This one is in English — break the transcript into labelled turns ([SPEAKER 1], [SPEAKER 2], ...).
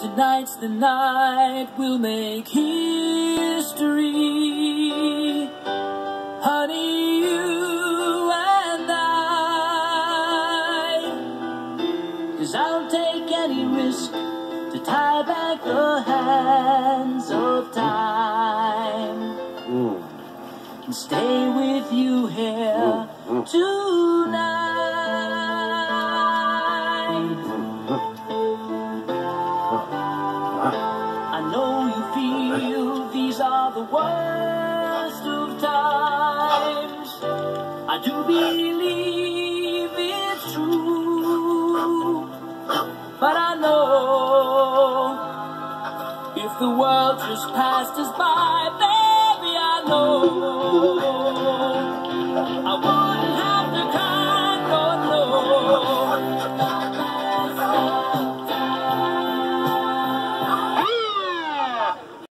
[SPEAKER 1] Tonight's the night we'll make history. Honey, you and I. Cause I'll take any risk to tie back the hands of time. Mm. And stay with you here mm, mm. tonight. The worst of times. I do believe it's true. But I know if the world just passed us by,